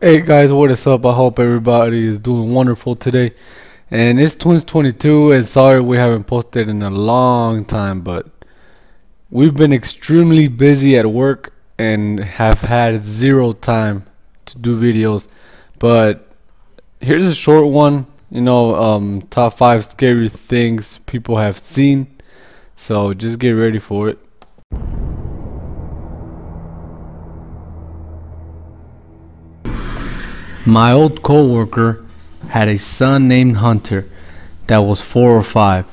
Hey guys, what is up? I hope everybody is doing wonderful today. And it's Twins 22, and sorry we haven't posted in a long time, but we've been extremely busy at work and have had zero time to do videos. But here's a short one, you know, um, top five scary things people have seen. So just get ready for it. My old coworker had a son named Hunter that was four or five.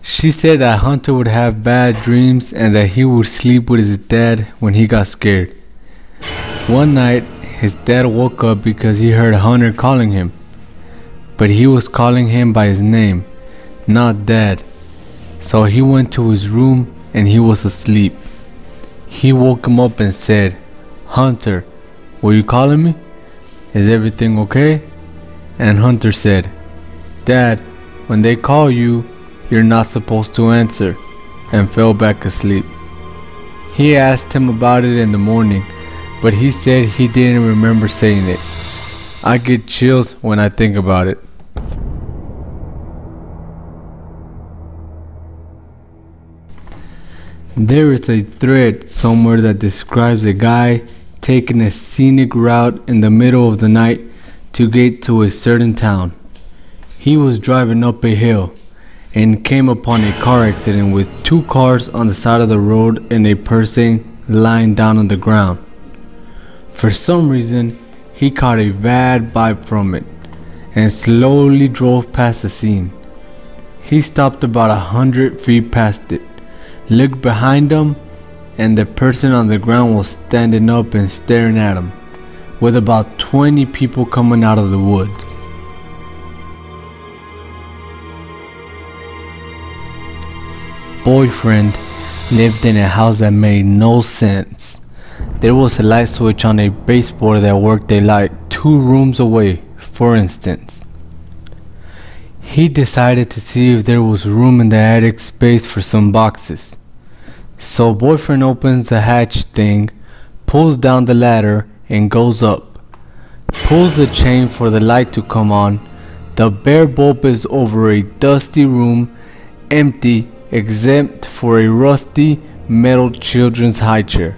She said that Hunter would have bad dreams and that he would sleep with his dad when he got scared. One night, his dad woke up because he heard Hunter calling him, but he was calling him by his name, not dad. So he went to his room and he was asleep. He woke him up and said, Hunter, were you calling me? Is everything okay? And Hunter said, Dad, when they call you, you're not supposed to answer, and fell back asleep. He asked him about it in the morning, but he said he didn't remember saying it. I get chills when I think about it. There is a thread somewhere that describes a guy taking a scenic route in the middle of the night to get to a certain town. He was driving up a hill and came upon a car accident with two cars on the side of the road and a person lying down on the ground. For some reason, he caught a bad vibe from it and slowly drove past the scene. He stopped about a hundred feet past it looked behind him, and the person on the ground was standing up and staring at him, with about 20 people coming out of the wood. Boyfriend lived in a house that made no sense. There was a light switch on a baseboard that worked a light two rooms away, for instance. He decided to see if there was room in the attic space for some boxes. So boyfriend opens the hatch thing, pulls down the ladder and goes up. Pulls the chain for the light to come on. The bare bulb is over a dusty room, empty except for a rusty metal children's high chair.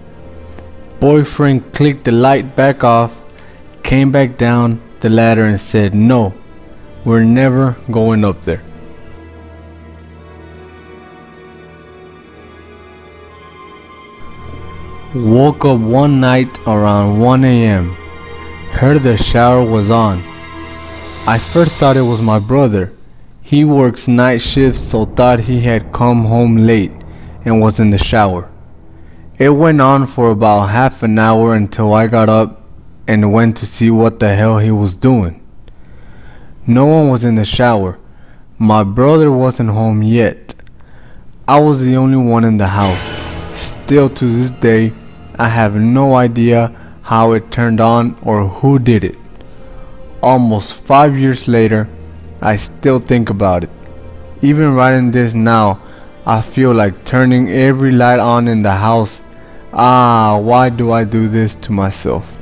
Boyfriend clicked the light back off, came back down the ladder and said no, we're never going up there. Woke up one night around 1 a.m. Heard the shower was on. I first thought it was my brother. He works night shifts so thought he had come home late and was in the shower. It went on for about half an hour until I got up and went to see what the hell he was doing. No one was in the shower. My brother wasn't home yet. I was the only one in the house. Still to this day, I have no idea how it turned on or who did it. Almost five years later, I still think about it. Even writing this now, I feel like turning every light on in the house. Ah, why do I do this to myself?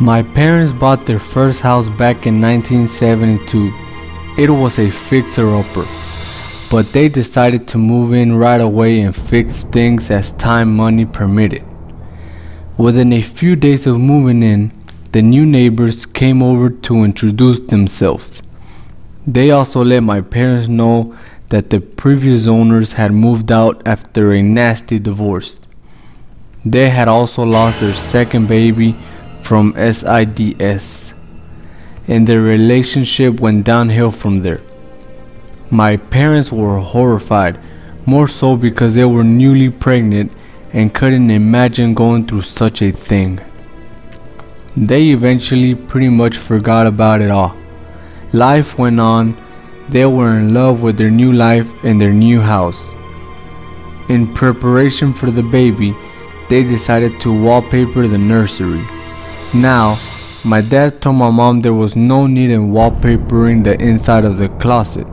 My parents bought their first house back in 1972. It was a fixer-upper, but they decided to move in right away and fix things as time money permitted. Within a few days of moving in, the new neighbors came over to introduce themselves. They also let my parents know that the previous owners had moved out after a nasty divorce. They had also lost their second baby from SIDS, and their relationship went downhill from there. My parents were horrified, more so because they were newly pregnant and couldn't imagine going through such a thing. They eventually pretty much forgot about it all. Life went on, they were in love with their new life in their new house. In preparation for the baby, they decided to wallpaper the nursery. Now, my dad told my mom there was no need in wallpapering the inside of the closet,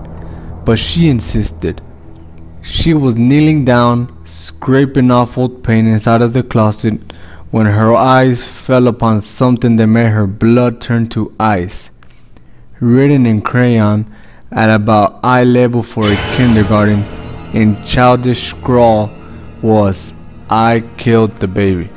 but she insisted. She was kneeling down, scraping off old paint inside of the closet when her eyes fell upon something that made her blood turn to ice. Written in crayon at about eye level for a kindergarten in childish scrawl was I killed the baby.